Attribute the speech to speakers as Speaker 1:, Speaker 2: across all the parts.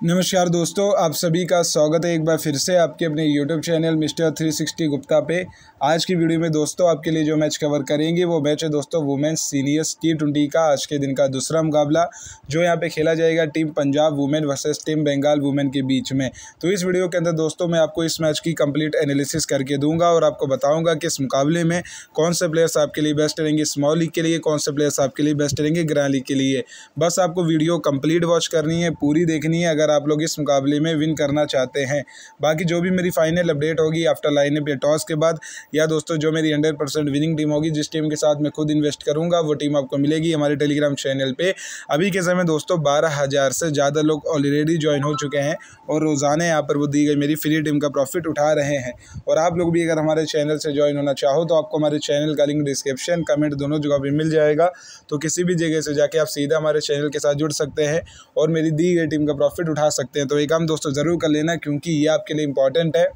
Speaker 1: नमस्कार दोस्तों, आप सभी का स्वागत है एक बार फिर से आपके अपने यूट्यूब चैनल मिस्टर 360 गुप्ता पे। आज की वीडियो में दोस्तों, आपके लिए जो मैच कवर करेंगे, वो मैच है दोस्तों वुमेन्स सीनियर्स टी ट्वेंटी का, आज के दिन का दूसरा मुकाबला, जो यहाँ पे खेला जाएगा team Punjab women versus team Bengal women के बीच में। तो इस वीडियो के अंदर दोस्तों, मैं आपको इस मैच की कंप्लीट एनालिसिस करके दूँगा और आपको बताऊँगा कि इस मुकाबले में कौन से प्लेयर्स आपके लिए बेस्ट रहेंगे स्मॉल लीग के लिए कौन से प्लेयर्स आपके लिए बेस्ट रहेंगे ग्रैंड लीग के लिए। बस आपको वीडियो कंप्लीट वॉच करनी है, पूरी देखनी है। अगर आप लोग इस मुकाबले में विन करना चाहते हैं। बाकी जो भी मेरी फाइनल अपडेट होगी आफ्टर लाइन पे टॉस के बाद, या दोस्तों जो मेरी हंड्रेड परसेंट विनिंग टीम होगी, जिस टीम के साथ मैं खुद इन्वेस्ट करूँगा, वो टीम आपको मिलेगी हमारे टेलीग्राम चैनल पर अभी के समय दोस्तों बारह से ज़्यादा लोग ऑलरेडी ज्वाइन हो चुके हैं और रोज़ाना यहाँ पर वो दी गई मेरी फ्री टीम का प्रॉफिट उठा रहे हैं। और आप लोग भी अगर हमारे चैनल से ज्वाइन होना चाहो तो आपको हमारे चैनल का लिंक डिस्क्रिप्शन कमेंट दोनों जगह पर मिल जाएगा। तो किसी भी जगह से जाके आप सीधा हमारे चैनल के साथ जुड़ सकते हैं और मेरी दी गई टीम का प्रॉफिट उठा सकते हैं तो ये काम दोस्तों ज़रूर कर लेना क्योंकि ये आपके लिए इंपॉर्टेंट है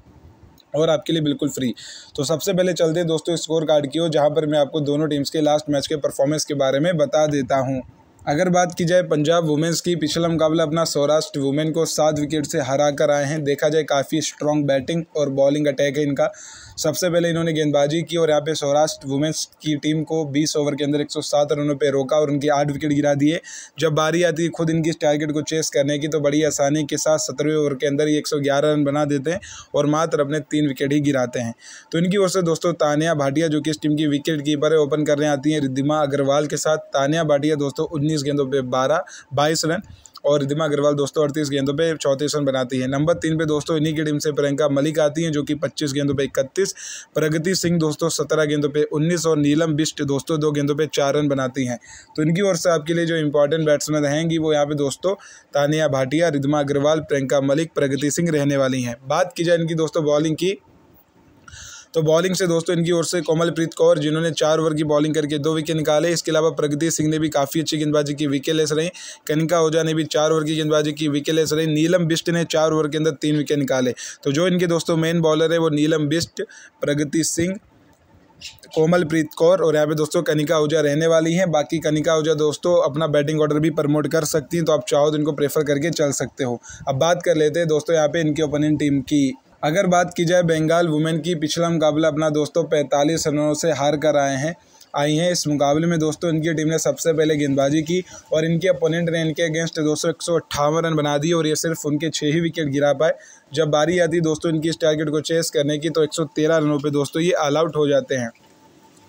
Speaker 1: और आपके लिए बिल्कुल फ्री तो सबसे पहले चलते हैं दोस्तों स्कोर कार्ड की ओर, जहाँ पर मैं आपको दोनों टीम्स के लास्ट मैच के परफॉर्मेंस के बारे में बता देता हूँ। अगर बात की जाए पंजाब वुमेंस की, पिछला मुकाबला अपना सौराष्ट्र वुमेन को सात विकेट से हरा कर आए हैं। देखा जाए काफ़ी स्ट्रॉन्ग बैटिंग और बॉलिंग अटैक है इनका। सबसे पहले इन्होंने गेंदबाजी की और यहाँ पे सौराष्ट्र वुमेंस की टीम को 20 ओवर के अंदर 107 रनों पे रोका और उनकी आठ विकेट गिरा दिए। जब बारी आती है खुद इनकी इस टारगेट को चेस करने की तो बड़ी आसानी के साथ सत्रहवें ओवर के अंदर ही एक सौ ग्यारह रन बना देते हैं और मात्र अपने तीन विकेट ही गिराते हैं। तो इनकी ओर से दोस्तों, तानिया भाटिया जो कि इस टीम की विकेट कीपर है ओपन करने आती हैं। रिद्धिमा अग्रवाल के साथ तानिया भाटिया दोस्तों, उन्नीस गेंदों पर बारह, बाईस रन और रिद्धिमा अग्रवाल दोस्तों अड़तीस गेंदों पे चौंतीस रन बनाती है। नंबर तीन पे दोस्तों इन्हीं की टीम से प्रियंका मलिक आती हैं, जो कि पच्चीस गेंदों पे इकतीस, प्रगति सिंह दोस्तों सत्रह गेंदों पे उन्नीस और नीलम बिस्ट दोस्तों दो गेंदों पे चार रन बनाती हैं। तो इनकी ओर से आपके लिए जो इंपॉर्टेंट बैट्समैन रहेंगी वो यहाँ पे दोस्तों तानिया भाटिया रिद्धिमा अग्रवाल, प्रियंका मलिक, प्रगति सिंह रहने वाली हैं। बात की जाए इनकी दोस्तों बॉलिंग की तो बॉलिंग से दोस्तों, इनकी ओर से कोमलप्रीत कौर, जिन्होंने चार ओवर की बॉलिंग करके दो विकेट निकाले। इसके अलावा प्रगति सिंह ने भी काफ़ी अच्छी गेंदबाजी की विकेट लेस रही। कनिका ओझा ने भी चार ओवर की गेंदबाजी की विकेट लेस रही। नीलम बिस्ट ने चार ओवर के अंदर तीन विकेट निकाले। तो जो इनके दोस्तों मेन बॉलर है, वो नीलम बिस्ट प्रगति सिंह, कोमलप्रीत कौर और यहाँ पे दोस्तों कनिका ओझा रहने वाली हैं। बाकी कनिका ओझा दोस्तों अपना बैटिंग ऑर्डर भी प्रमोट कर सकती हैं तो आप चाहो तो इनको प्रेफर करके चल सकते हो। अब बात कर लेते हैं दोस्तों यहाँ पे इनके ओपोनेंट टीम की। अगर बात की जाए बंगाल वुमेन की, पिछला मुकाबला अपना दोस्तों पैंतालीस रनों से हार कर आए हैं, आई हैं। इस मुकाबले में दोस्तों इनकी टीम ने सबसे पहले गेंदबाजी की और इनके अपोनेंट ने इनके अगेंस्ट दो सौ रन बना दिए और ये सिर्फ़ उनके छः ही विकेट गिरा पाए। जब बारी आती दोस्तों इनकी इस टारगेट को चेस करने की तो एक सौ तेरह रनों पे दोस्तों ये ऑल आउट हो जाते हैं।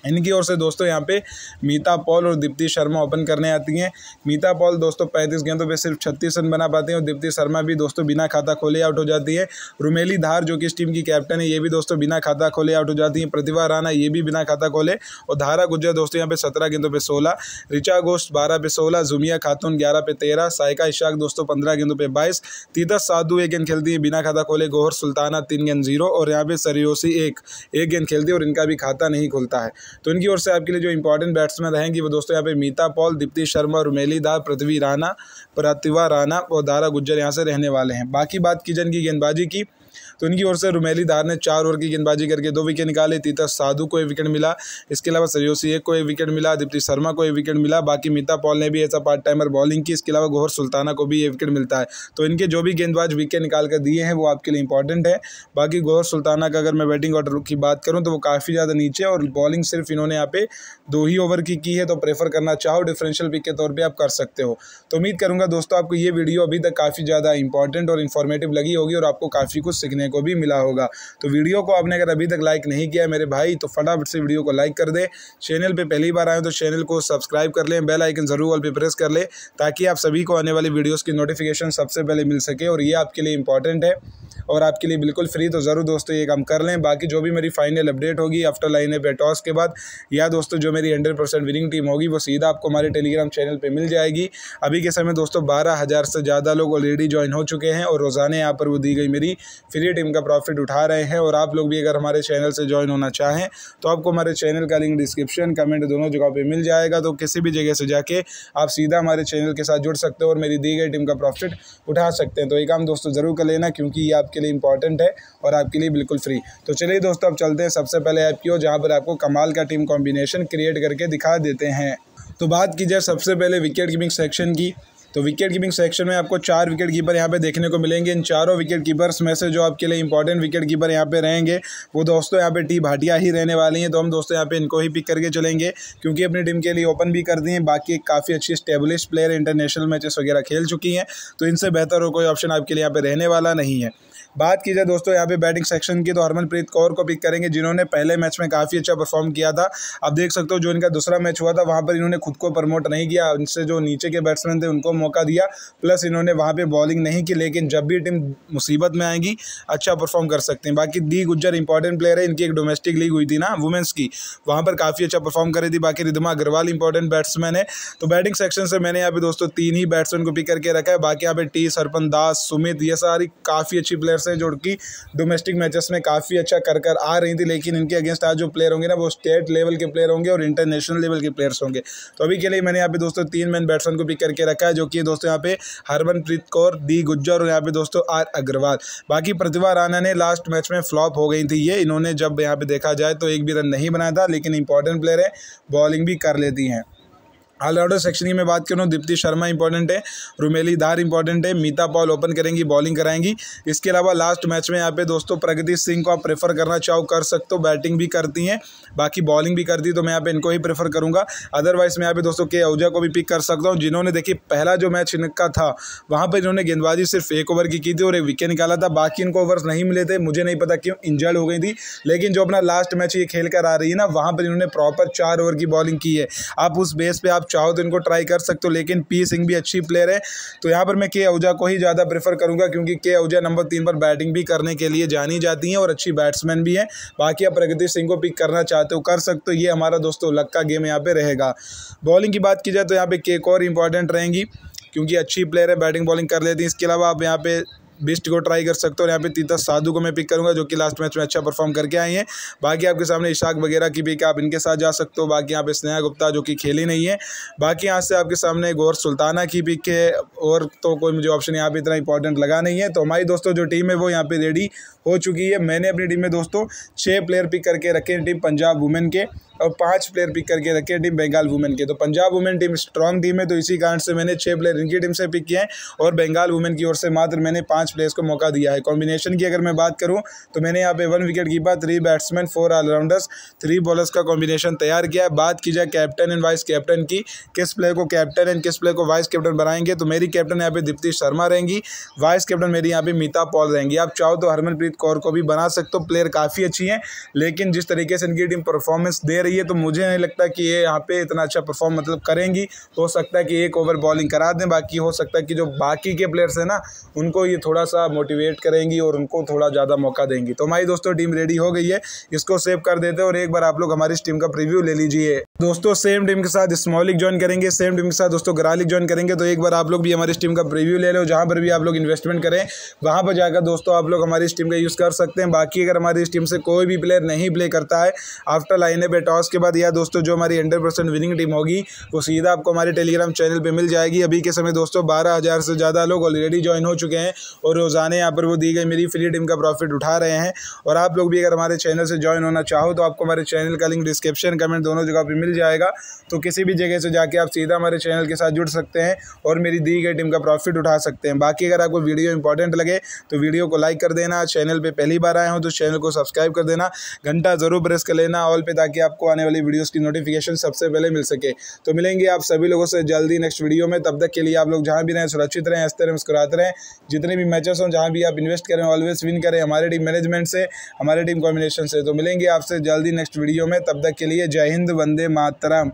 Speaker 1: इनकी ओर से दोस्तों यहाँ पे मीता पॉल और दीप्ति शर्मा ओपन करने आती हैं। मीता पॉल दोस्तों पैंतीस गेंदों पे सिर्फ़ छत्तीस रन बना पाते हैं और दीप्ति शर्मा भी दोस्तों बिना खाता खोले आउट हो जाती है। रुमेली धार, जो कि इस टीम की कैप्टन है, ये भी दोस्तों बिना खाता खोले आउट हो जाती है। प्रतिभा राणा, ये भी बिना खाता खोले और धारा गुजर दोस्तों यहाँ पे सत्रह गेंदों पर सोलह रिचा गोस्ट बारह पे सोलह, जुमिया खातून ग्यारह पे तेरह साइका इशाक दोस्तों पंद्रह गेंदों पर बाईस तीता साधु एक गेंद खेलती है, बिना खाता खोले गोहर सुल्ताना तीन गेंद ज़ीरो और यहाँ पे सरियोसी एक एक गेंद खेलती है और इनका भी खाता नहीं खुलता है। तो इनकी ओर से आपके लिए जो इंपॉर्टेंट बैट्समैन रहेंगे वो दोस्तों यहाँ पे मीता पॉल, दीप्ति शर्मा, रुमेली दार पृथ्वी राणा, प्रतिभा राणा और दारा गुज्जर यहाँ से रहने वाले हैं। बाकी बात की जन की गेंदबाजी की तो इनकी ओर से रुमेली दार ने चार ओवर की गेंदबाजी करके दो विकेट निकाले। तीता साधु को एक विकेट मिला। इसके अलावा सरयोसी एक को एक विकेट मिला। दीप्ति शर्मा को एक विकेट मिला। बाकी मीता पॉल ने भी ऐसा पार्ट टाइमर बॉलिंग की। इसके अलावा गोहर सुल्ताना को भी एक विकेट मिलता है। तो इनके जो भी गेंदबाज विकेट निकाल कर दिए हैं, वो आपके लिए इंपॉर्टेंट है। बाकी गोहर सुल्ताना का अगर मैं बैटिंग ऑर्डर की बात करूँ तो वो काफ़ी ज़्यादा नीचे और बॉलिंग सिर्फ़ इन्होंने यहाँ पे दो ही ओवर की की है। तो प्रेफर करना चाहो डिफरेंशियल पिक के तौर पर आप कर सकते हो। तो उम्मीद करूँगा दोस्तों, आपको ये वीडियो अभी तक काफ़ी ज़्यादा इंपॉर्टेंट और इन्फॉर्मेटिव लगी होगी और आपको काफ़ी कुछ सीखने को भी मिला होगा। तो वीडियो को आपने अगर अभी तक लाइक नहीं किया मेरे भाई तो फटाफट से वीडियो को लाइक कर दें। चैनल पर पहली बार आए तो चैनल को सब्सक्राइब कर लें बेल आइकन ज़रूर ऑल पर प्रेस कर लें, ताकि आप सभी को आने वाली वीडियोज़ की नोटिफिकेशन सबसे पहले मिल सके और ये आपके लिए इंपॉर्टेंट है। और आपके लिए बिल्कुल फ्री तो ज़रूर दोस्तों ये काम कर लें। बाकी जो भी मेरी फाइनल अपडेट होगी आफ्टर लाइन पे टॉस के बाद, या दोस्तों जो मेरी हंड्रेड परसेंट विनिंग टीम होगी, वो सीधा आपको हमारे टेलीग्राम चैनल पर मिल जाएगी। अभी के समय दोस्तों बारह हज़ार से ज़्यादा लोग ऑलरेडी ज्वाइन हो चुके हैं और रोज़ाना यहाँ पर वो दी गई मेरी फ्री टीम का प्रॉफिट उठा रहे हैं और आप लोग भी अगर हमारे चैनल से ज्वाइन होना चाहें तो आपको हमारे चैनल का लिंक डिस्क्रिप्शन कमेंट दोनों जगह पर मिल जाएगा। तो किसी भी जगह से जाके आप सीधा हमारे चैनल के साथ जुड़ सकते हो और मेरी दी गई टीम का प्रॉफिट उठा सकते हैं। तो ये काम दोस्तों ज़रूर कर लेना, क्योंकि ये आपके लिए इंपॉर्टेंट है और आपके लिए बिल्कुल फ्री तो चलिए दोस्तों, अब चलते हैं सबसे पहले ऐप की हो जहाँ पर आपको कमाल का टीम कॉम्बिनेशन क्रिएट करके दिखा देते हैं। तो बात की जाए सबसे पहले विकेट कीपिंग सेक्शन की तो विकेट कीपिंग सेक्शन में आपको चार विकेट कीपर यहाँ पे देखने को मिलेंगे। इन चारों विकेट कीपर्स में से जो आपके लिए इंपॉर्टेंट विकेट कीपर यहाँ पे रहेंगे, वो दोस्तों यहाँ पे टी भाटिया ही रहने वाली हैं। तो हम दोस्तों यहाँ पे इनको ही पिक करके चलेंगे, क्योंकि अपनी टीम के लिए ओपन भी कर दी दिए बाकी काफ़ी अच्छी स्टेब्लिश प्लेयर इंटरनेशनल मैचेस वगैरह खेल चुकी हैं तो इनसे बेहतर और कोई ऑप्शन आपके लिए यहाँ पर रहने वाला नहीं है। बात की जाए दोस्तों, यहाँ पे बैटिंग सेक्शन की तो हरमनप्रीत कौर को पिक करेंगे, जिन्होंने पहले मैच में काफ़ी अच्छा परफॉर्म किया था। अब देख सकते हो, जो इनका दूसरा मैच हुआ था, वहाँ पर इन्होंने खुद को प्रमोट नहीं किया, इनसे जो नीचे के बैट्समैन थे, उनको मौका दिया प्लस इन्होंने वहाँ पर बॉलिंग नहीं की, लेकिन जब भी टीम मुसीबत में आएगी अच्छा परफॉर्म कर सकते हैं। बाकी दी गुज्जर इंपॉर्टेंट प्लेयर है, इनकी एक डोमेस्टिक लीग हुई थी ना वुमेंस की, वहाँ पर काफ़ी अच्छा परफॉर्म करी थी। बाकी रिदमा अग्रवाल इंपॉर्टेंट बैट्समैन है तो बैटिंग सेक्शन से मैंने यहाँ पे दोस्तों, तीन ही बैट्समैन को पिक करके रखा है। बाकी यहाँ पे टी सरपन दास, सुमित, ये सारी काफ़ी अच्छी प्लेयर्स हैं जो कि डोमेस्टिक मैचेस में काफ़ी अच्छा कर कर आ रही थी, लेकिन इनके अगेंस्ट आज जो प्लेयर होंगे ना, वो स्टेट लेवल के प्लेयर होंगे और इंटरनेशनल लेवल के प्लेयर्स होंगे। तो अभी के लिए मैंने यहाँ पे दोस्तों तीन मैन बैट्समैन को पिक करके रखा है, जो कि दोस्तों यहाँ पे हरमनप्रीत कौर दी गुज्जर और यहाँ पे दोस्तों आर अग्रवाल। बाकी प्रतिभा राणा ने लास्ट मैच में फ्लॉप हो गई थी, ये इन्होंने जब यहाँ पे देखा जाए तो एक भी रन नहीं बनाया था, लेकिन इंपॉर्टेंट प्लेयर है बॉलिंग भी कर लेती हैं। ऑलराउंडर सेक्शन की मैं बात करूँ, दीप्ति शर्मा इंपॉर्टेंट है, रुमेली धार इंपॉर्टेंट है, मीता पॉल ओपन करेंगी बॉलिंग कराएँगी। इसके अलावा लास्ट मैच में यहाँ पे दोस्तों प्रगति सिंह को आप प्रेफर करना चाहो, कर सकते हो बैटिंग भी करती हैं, बाकी बॉलिंग भी करती तो मैं यहाँ पे इनको ही प्रेफर करूँगा। अदरवाइज़ मैं यहाँ पे दोस्तों के अहूजा को भी पिक कर सकता हूँ, जिन्होंने देखिए पहला जो मैच इनका था, वहाँ पर इन्होंने गेंदबाजी सिर्फ़ एक ओवर की की थी और एक विकेट निकाला था, बाकी इनको ओवर्स नहीं मिले थे, मुझे नहीं पता क्यों इंजर्ड हो गई थी, लेकिन जो अपना लास्ट मैच ये खेल कर आ रही है ना, वहाँ पर इन्होंने प्रॉपर चार ओवर की बॉलिंग की है। आप उस बेस पर आप चाहो तो इनको ट्राई कर सकते हो, लेकिन पी सिंह भी अच्छी प्लेयर है। तो यहाँ पर मैं के अहूजा को ही ज़्यादा प्रेफर करूँगा, क्योंकि के अहूजा नंबर तीन पर बैटिंग भी करने के लिए जानी जाती हैं और अच्छी बैट्समैन भी हैं। बाकी आप प्रगति सिंह को पिक करना चाहते हो, कर सकते हो, ये हमारा दोस्तों लक का गेम यहाँ पर रहेगा। बॉलिंग की बात की जाए तो यहाँ पर केक और इंपॉर्टेंट रहेंगी, क्योंकि अच्छी प्लेयर है बैटिंग बॉलिंग कर लेती है। इसके अलावा आप यहाँ पे बिस्ट को ट्राई कर सकते हो और यहाँ पे तीता साधु को मैं पिक करूँगा, जो कि लास्ट मैच में अच्छा परफॉर्म करके आई हैं। बाकी आपके सामने इशाक वगैरह की पिक आप इनके साथ जा सकते हो। बाकी यहाँ पे स्नेहा गुप्ता, जो कि खेली नहीं है। बाकी यहाँ से आपके सामने गौर सुल्ताना की पिक है और तो कोई मुझे ऑप्शन यहाँ पर इतना इंपॉर्टेंट लगा नहीं है। तो हमारी दोस्तों जो टीम है, वो यहाँ पर रेडी हो चुकी है। मैंने अपनी टीम में दोस्तों छः प्लेयर पिक करके रखे हैं टीम पंजाब वुमेन के। और पाँच प्लेयर पिक करके रखे टीम बंगाल वुमेन के। तो Punjab women team strong team है तो इसी कारण से मैंने छः प्लेयर इनकी टीम से पिक किए हैं और बंगाल वुमेन की ओर से मात्र मैंने पाँच प्लेयर्स को मौका दिया है। कॉम्बिनेशन की अगर मैं बात करूँ तो मैंने यहाँ पे one wicket keeper three batsman four allrounders three bowlers का कॉम्बिनेशन तैयार किया है। बात की जाए कैप्टन एंड वाइस कैप्टन की, किस प्लेयर को कैप्टन एंड किस प्लेयर को वाइस कैप्टन बनाएँगे तो मेरी कैप्टन यहाँ पे दीप्ति शर्मा रहेंगी वाइस कैप्टन मेरी यहाँ पे मीता पॉल रहेंगी। आप चाहो तो हरमनप्रीत कौर को भी बना सकते हो प्लेयर काफ़ी अच्छी हैं, लेकिन जिस तरीके से इनकी टीम परफॉर्मेंस दे रही है तो मुझे नहीं लगता कि ये यहाँ पे इतना अच्छा परफॉर्म मतलब करेंगी। हो सकता है कि एक ओवर बॉलिंग करा दें, बाकी हो सकता है कि जो बाकी के प्लेयर्स हैं ना, उनको ये थोड़ा सा मोटिवेट करेंगी और उनको थोड़ा ज़्यादा मौका देंगी। तो हमारी दोस्तों टीम रेडी हो गई है। इसको सेव कर देते हैं और एक बार आप लोग हमारी इस टीम का प्रिव्यू ले लीजिए। दोस्तों सेम टीम के साथ स्मॉलिक ज्वाइन करेंगे सेम टीम के साथ दोस्तों गरालिक ज्वाइन करेंगे तो एक बार आप लोग भी हमारी इस टीम का प्रिव्यू ले लो, जहाँ पर भी आप लोग इन्वेस्टमेंट करें। वहाँ पर जाकर दोस्तों, आप लोग हमारी इस टीम का यूज़ कर सकते हैं। बाकी अगर हमारी इस टीम से कोई भी प्लेयर नहीं प्ले करता है आफ्टर लाइन पे टॉस के बाद या दोस्तों, जो हमारी हंड्रेड परसेंट विनिंग टीम होगी, वो सीधा आपको हमारे टेलीग्राम चैनल पर मिल जाएगी। अभी के समय दोस्तों, बारह हज़ार से ज़्यादा लोग ऑलरेडी ज्वाइन हो चुके हैं और रोज़ाना यहाँ पर वो दी गई मेरी फ्री टीम का प्रॉफिट उठा रहे हैं। और आप लोग भी अगर हमारे चैनल से ज्वाइन होना चाहो तो आपको हमारे चैनल का लिंक डिस्क्रिप्शन कमेंट दोनों जगह पर मिल जाएगा। तो किसी भी जगह से जाके आप सीधा हमारे चैनल के साथ जुड़ सकते हैं और मेरी दी गई टीम का प्रॉफिट उठा सकते हैं। बाकी अगर आपको वीडियो इंपॉर्टेंट लगे तो वीडियो को लाइक कर देना। चैनल पर पहली बार आए हो तो चैनल को सब्सक्राइब कर देना। घंटा ज़रूर प्रेस कर लेना ऑल पे, ताकि आपको आने वाली वीडियोस की नोटिफिकेशन सबसे पहले मिल सके। तो मिलेंगे आप सभी लोगों से जल्दी नेक्स्ट वीडियो में। तब तक के लिए आप लोग जहाँ भी रहें, सुरक्षित रहें, हँसते रहें, मुस्कुराते रहें। जितने भी मैचेस हों, जहाँ भी आप इन्वेस्ट करें ऑलवेज विन करें हमारे टीम मैनेजमेंट से, हमारे टीम कॉम्बिनेशन से। तो मिलेंगे आपसे जल्दी नेक्स्ट वीडियो में। तब तक के लिए जय हिंद, वंदे मातरम।